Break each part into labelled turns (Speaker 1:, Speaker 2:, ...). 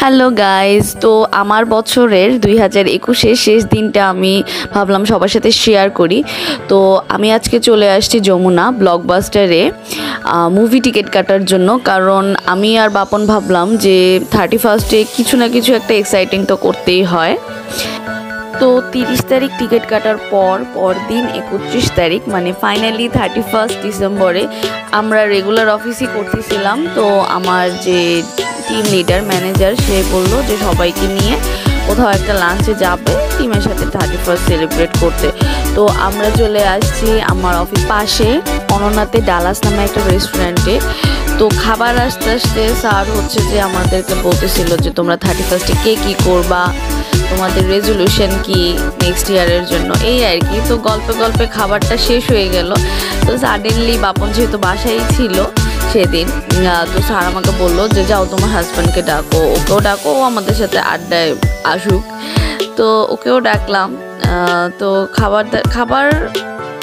Speaker 1: Hello guys তো আমার বছরের দুই হাজার একুশের শেষ দিনটা আমি ভাবলাম সবার সাথে শেয়ার করি। তো আমি আজকে চলে আসছি যমুনা ব্লকবাস্টারে মুভি টিকিট কাটার জন্য। কারণ আমি আর বাপন ভাবলাম যে থার্টি ফার্স্টে কিছু না কিছু একটা এক্সাইটিং তো করতেই হয়। তো তিরিশ তারিখ টিকিট কাটার পর, পরদিন একত্রিশ তারিখ মানে ফাইনালি থার্টি ফার্স্ট ডিসেম্বরে আমরা রেগুলার অফিসই করতেছিলাম। তো আমার যে টিম লিডার ম্যানেজার সে বলল যে সবাইকে নিয়ে কোথাও একটা লাঞ্চে যাবে টিমের সাথে থার্টি ফার্স্ট সেলিব্রেট করতে। তো আমরা চলে আসছি আমার অফিস পাশে অননাতে ডালাস নামে একটা রেস্টুরেন্টে তো খাবার আসতে আসতে স্যার হচ্ছে যে আমাদেরকে বলতেছিল যে তোমরা থার্টি ফার্স্টে কে কী করবা তোমাদের রেজলিউশন কি নেক্সট ইয়ারের জন্য? এই আর কি। তো গল্পে গল্পে খাবারটা শেষ হয়ে গেল। তো সাডেনলি বাপন যেহেতু বাসায় ছিল সেদিন তো স্যার আমাকে বলল যে, যাও তোমার হাজব্যান্ডকে ডাকো, ওকেও ডাকো, ও আমাদের সাথে আড্ডায় আসুক। তো ওকেও ডাকলাম। তো খাবার খাবার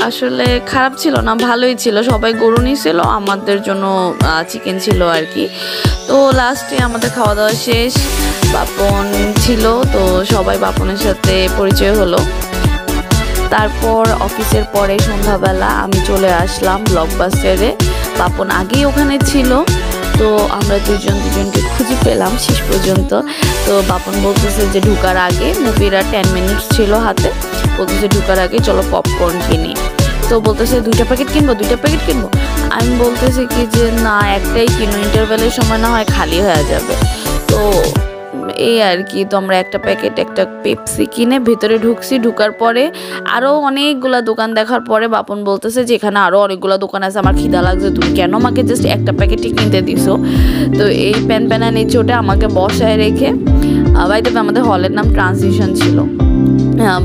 Speaker 1: আসলে খারাপ ছিল না, ভালোই ছিল। সবাই গরু নিয়েছিল আমাদের জন্য চিকেন ছিল আর কি। তো লাস্টে আমাদের খাওয়া দাওয়া শেষ। বাপন ছিল, তো সবাই বাপনের সাথে পরিচয় হলো। তারপর অফিসের পরে সন্ধ্যাবেলা আমি চলে আসলাম ব্লকবাস্টারে বাপন আগেই ওখানে ছিল, তো আমরা দুজন দুজনকে খুঁজে পেলাম শেষ পর্যন্ত। তো বাপন বলতেছে যে ঢুকার আগে, মুভিরা টেন মিনিটস ছিল হাতে। বলতেছে ঢুকার আগে চলো পপকর্ন কিনি। তো বলতেছে, দুইটা প্যাকেট কিনবো, দুইটা প্যাকেট কিনবো? আমি বলতেছি কি যে, না, একটাই কিনো ইন্টারভেলের সময় না হয় খালি হয়ে যাবে। তো এই আর কি, তো আমরা একটা প্যাকেট একটা পেপসি কিনে ভেতরে ঢুকছি, ঢুকার পরে আরও অনেকগুলা দোকান দেখার পরে বাপন বলতেছে যে, এখানে আরও অনেকগুলো দোকান আছে, আমার খিদা লাগছে, তুমি কেন আমাকে জাস্ট একটা প্যাকেটই কিনতে দিছো? তো এই প্যান প্যানানি চোটে আমাকে বসায় রেখে বাইতে আমাদের হলের নাম ট্রানজিশন ছিল।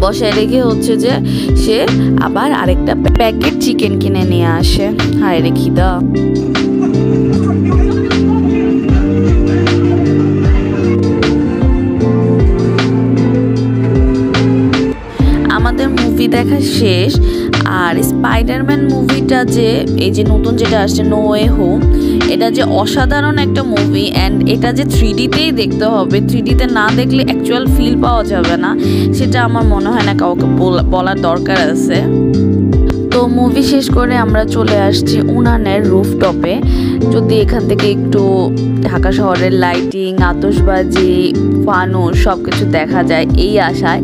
Speaker 1: বসায় রেখে হচ্ছে যে সে আবার আরেকটা প্যাকেট চিকেন কিনে নিয়ে আসে। হায় রেখি দা দেখা শেষ। আর স্পাইডারম্যান মুভিটা যে, এই যে নতুন যেটা আসছে নো ওয়ে হোম এটা যে অসাধারণ একটা মুভি অ্যান্ড এটা যে থ্রিডিতেই দেখতে হবে। থ্রি ডিতে না দেখলে অ্যাকচুয়াল ফিল পাওয়া যাবে না। সেটা আমার মনে হয় না কাউকে বলার দরকার আছে। তো মুভি শেষ করে আমরা চলে আসছি উনানের রুফটপে যদি এখান থেকে একটু ঢাকা শহরের লাইটিং আতসবাজি ফানুস সব কিছু দেখা যায়, এই আশায়।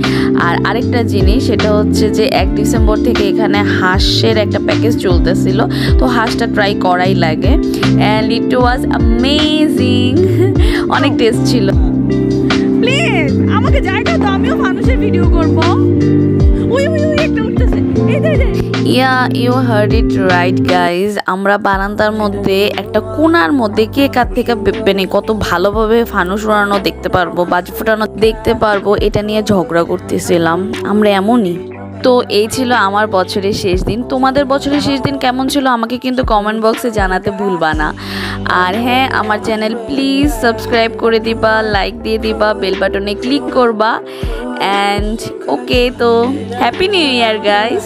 Speaker 1: আর আরেকটা জিনিস, সেটা হচ্ছে যে এক ডিসেম্বর থেকে এখানে হাঁসের একটা প্যাকেজ চলতেছিল। তো হাঁসটা ট্রাই করাই লাগে। অ্যান্ড ইট ওয়াজ অ্যামেজিং অনেক টেস্ট ছিল।
Speaker 2: প্লিজ আমাকে জায়গা তো আমিও মানুষের ভিডিও করব। ওই ওই ওই একটা উঠতেছে। এই।
Speaker 1: Yeah you heard it right guys আমরা বারান্দার মধ্যে, একটা কোনার মধ্যে কে কার থেকে মানে কত ভালোভাবে ফানুস উড়ানো দেখতে পারব, বাজি ফুটানো দেখতে পারব, এটা নিয়ে ঝগড়া করতেছিলাম। আমরা এমনই। তো এই ছিল আমার বছরের শেষ দিন। তোমাদের বছরের শেষ দিন কেমন ছিল আমাকে কিন্তু কমেন্ট বক্সে জানাতে ভুলবা না। আর হ্যাঁ আমার চ্যানেল প্লিজ সাবস্ক্রাইব করে দিবা লাইক দিয়ে দিবা বেল বাটনে ক্লিক করবা। অ্যান্ড ওকে তো হ্যাপি নিউ ইয়ার গাইস